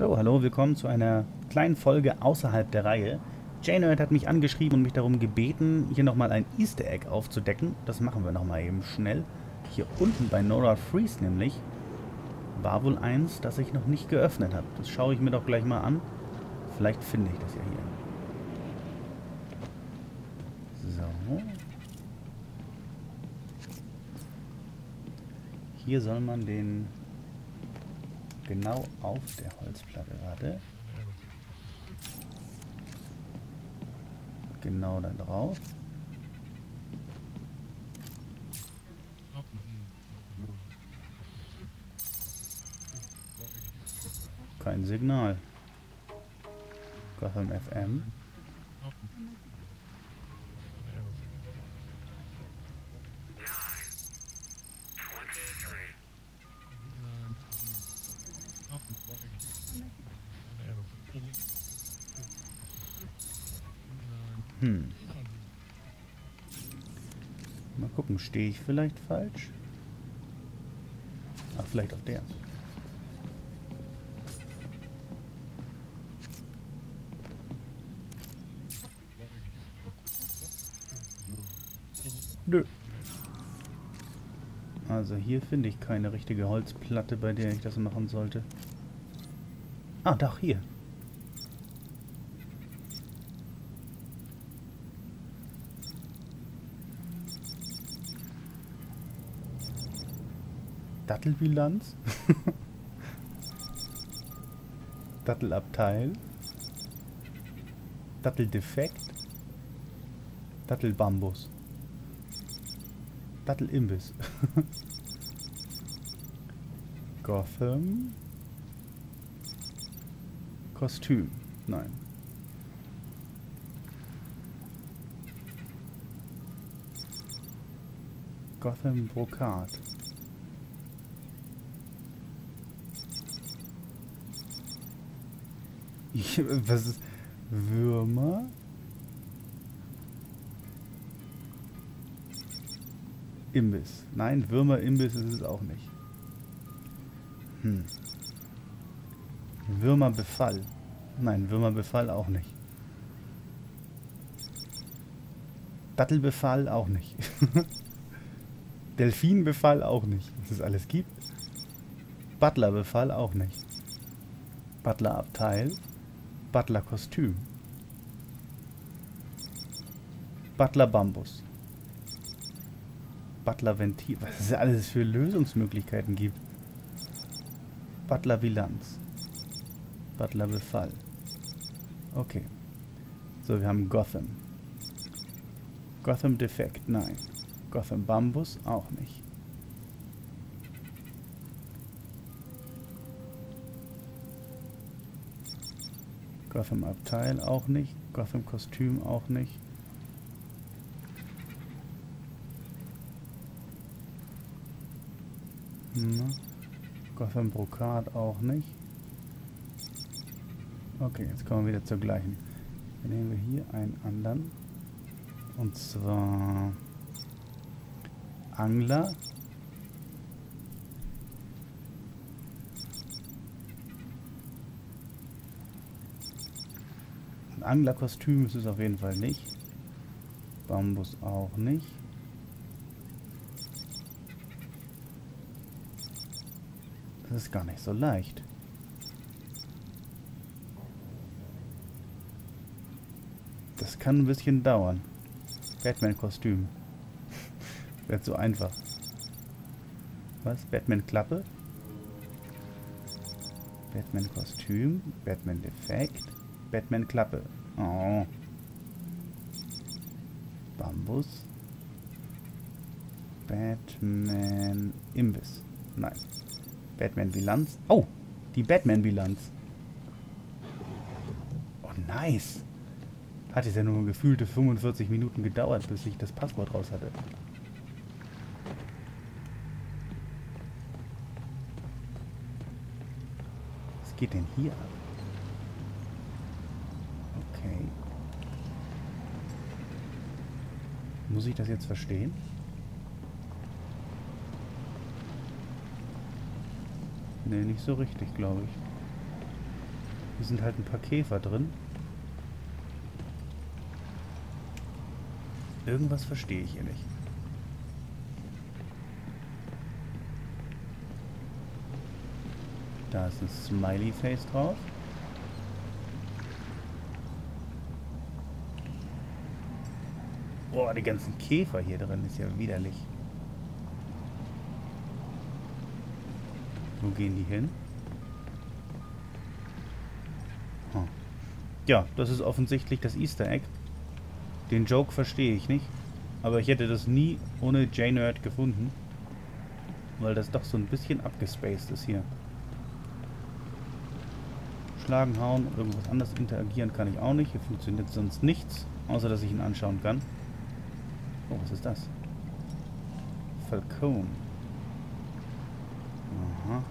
So, hallo, willkommen zu einer kleinen Folge außerhalb der Reihe. J-Nerd hat mich angeschrieben und mich darum gebeten, hier nochmal ein Easter Egg aufzudecken. Das machen wir nochmal eben schnell. Hier unten bei Nora Freeze nämlich war wohl eins, das ich noch nicht geöffnet habe. Das schaue ich mir doch gleich mal an. Vielleicht finde ich das ja hier. So. Hier soll man den genau auf der Holzplatte, warte. Genau da drauf. Kein Signal. Gotham FM. Hm. Mal gucken, stehe ich vielleicht falsch? Ach, vielleicht auf der. Nö. Also hier finde ich keine richtige Holzplatte, bei der ich das machen sollte. Ah, doch, hier. Dattelbilanz. Dattelabteil. Datteldefekt. Dattelbambus. Dattelimbiss. Gotham. Kostüm. Nein. Gotham Brokat. Was ist Würmer? Imbiss. Nein, Würmer Imbiss ist es auch nicht. Hm. Würmerbefall. Nein, Würmerbefall auch nicht. Dattelbefall auch nicht. Delfinbefall auch nicht. Was es alles gibt. Butlerbefall auch nicht. Butlerabteil. Butler-Kostüm. Butler-Bambus. Butler-Ventil. Was es alles für Lösungsmöglichkeiten gibt. Butler-Bilanz. Butler-Befall. Okay. So, wir haben Gotham. Gotham-Defekt, nein. Gotham-Bambus, auch nicht. Gotham Abteil auch nicht. Gotham Kostüm auch nicht. Na. Gotham Brokat auch nicht. Okay, jetzt kommen wir wieder zur gleichen. Dann nehmen wir hier einen anderen. Und zwar Angler. Ein Anglerkostüm ist es auf jeden Fall nicht. Bambus auch nicht. Das ist gar nicht so leicht. Das kann ein bisschen dauern. Batman-Kostüm. Wird so einfach. Was? Batman-Klappe? Batman-Kostüm? Batman-Defekt? Batman-Klappe. Oh. Bambus. Batman-Imbiss. Nein. Batman-Bilanz. Oh, die Batman-Bilanz. Oh, nice. Hat es ja nur gefühlte 45 Minuten gedauert, bis ich das Passwort raus hatte. Was geht denn hier ab? Okay. Muss ich das jetzt verstehen? Nee, nicht so richtig, glaube ich. Hier sind halt ein paar Käfer drin. Irgendwas verstehe ich hier nicht. Da ist ein Smiley-Face drauf. Boah, die ganzen Käfer hier drin ist ja widerlich. Wo gehen die hin? Hm. Ja, das ist offensichtlich das Easter Egg. Den Joke verstehe ich nicht. Aber ich hätte das nie ohne J-Nerd gefunden. Weil das doch so ein bisschen abgespaced ist hier. Schlagen, hauen und irgendwas anderes interagieren kann ich auch nicht. Hier funktioniert sonst nichts, außer dass ich ihn anschauen kann. Oh, was ist das? Falcon. Aha.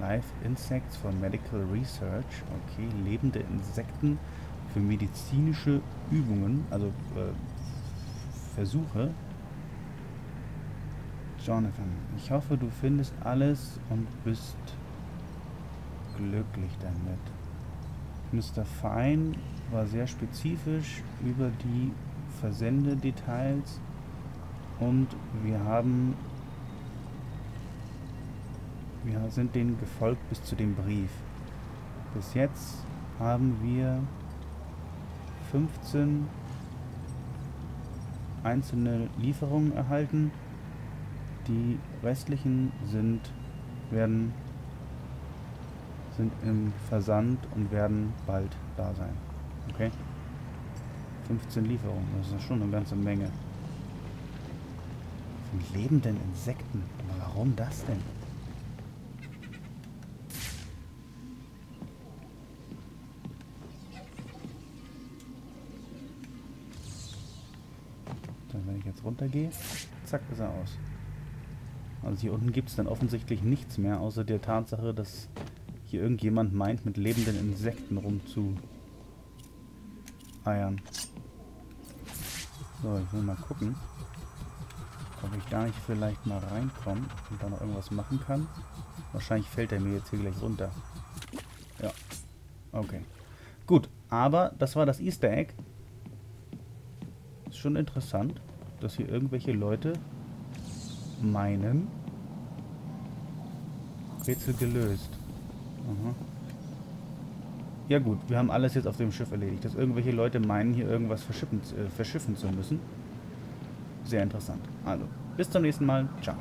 Live Insects for Medical Research. Okay, lebende Insekten für medizinische Übungen, also äh, Versuche. Jonathan, ich hoffe, du findest alles und bist glücklich damit. Mr. Fine war sehr spezifisch über die Versendedetails und wir haben wir sind denen gefolgt bis zu dem Brief. Bis jetzt haben wir 15 einzelne Lieferungen erhalten. Die restlichen sind werden sind im Versand und werden bald da sein. Okay? 15 Lieferungen, das ist schon eine ganze Menge. Von lebenden Insekten. Warum das denn? Dann, wenn ich jetzt runtergehe, zack, ist er aus. Also hier unten gibt es dann offensichtlich nichts mehr, außer der Tatsache, dass hier irgendjemand meint, mit lebenden Insekten rumzu eiern. So, ich will mal gucken, ob ich da nicht vielleicht mal reinkomme und da noch irgendwas machen kann. Wahrscheinlich fällt er mir jetzt hier gleich runter. Ja. Okay. Gut, aber das war das Easter Egg. Ist schon interessant, dass hier irgendwelche Leute meinen, Rätsel gelöst. Aha. Ja gut, wir haben alles jetzt auf dem Schiff erledigt. Dass irgendwelche Leute meinen, hier irgendwas verschiffen, äh, verschiffen zu müssen. Sehr interessant. Also, bis zum nächsten Mal. Ciao.